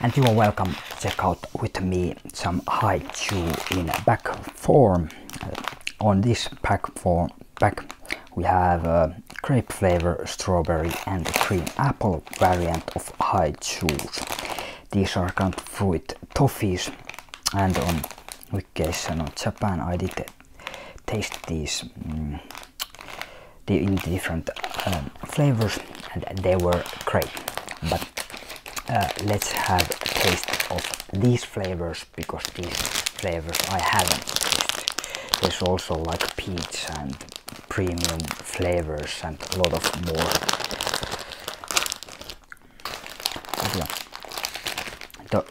and you are welcome to check out with me some Hi-Chew in pack form. Uh, on this pack form pack we have a grape flavor, strawberry and green apple variant of Hi-Chews. These are kind of fruit toffees and on vacation on Japan I did taste these um, in different um, flavors and they were great. But uh, let's have a taste of these flavors because these flavors I haven't tasted. There's also like peach and premium flavors and a lot of more. The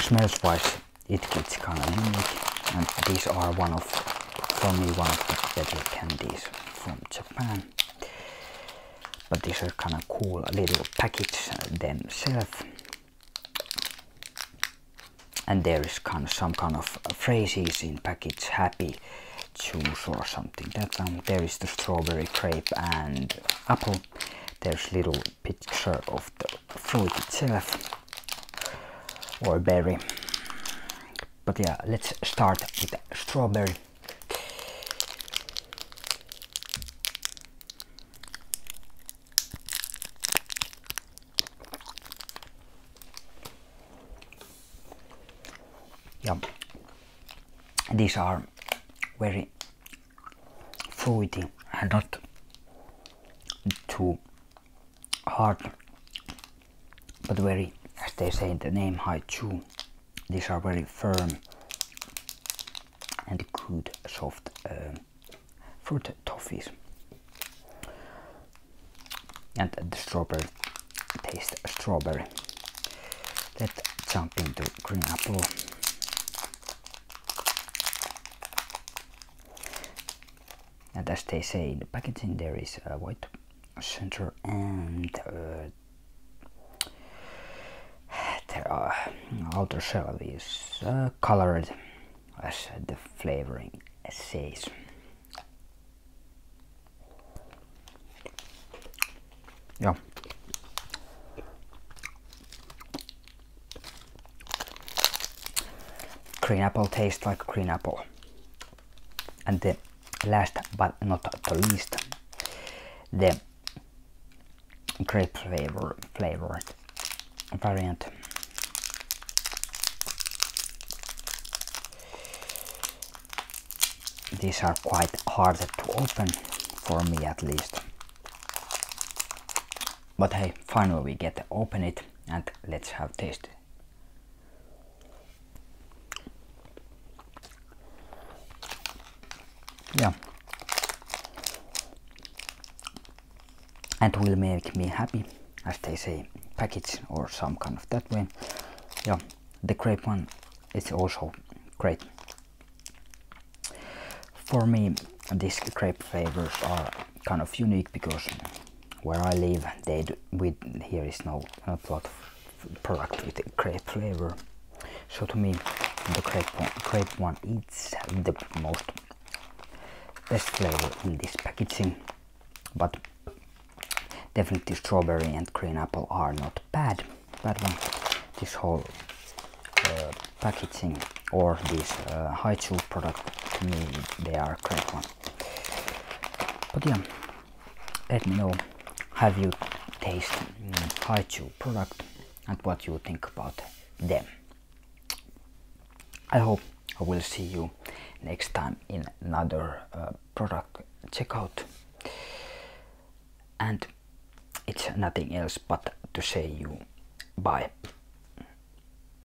smells wise it gets kind of unique and these are one of for me one of the better candies from Japan but these are kind of cool little package themselves and there is kind of some kind of phrases in package happy juice or something. That um, there is the strawberry grape and apple. There's little picture of the fruit itself or berry. But yeah let's start with strawberry yeah. These are very fruity and not too hard but very as they say in the name Hi-Chew these are very firm and good soft uh, fruit toffees. And the strawberry taste strawberry. Let's jump into green apple and as they say in the packaging there is a white center and uh, the uh, outer shell is uh, colored as the flavoring says. Yeah. Green apple tastes like green apple. And the last but not the least, the grape flavor flavored variant. These are quite hard to open, for me at least. But hey, finally we get to open it and let's have taste. Yeah. And will make me happy, as they say, package or some kind of that way. Yeah, the grape one is also great. For me, these grape flavors are kind of unique because where I live, they do, with here is no a lot of product with grape flavor. So to me, the grape one, grape one is the most best flavor in this packaging, but definitely strawberry and green apple are not bad. but one. This whole uh, packaging or this uh, Hi-Chew product to me they are great one. But yeah, let me know have you tasted um, Hi-Chew product and what you think about them. I hope I will see you next time in another uh, product checkout and it's nothing else but to say you bye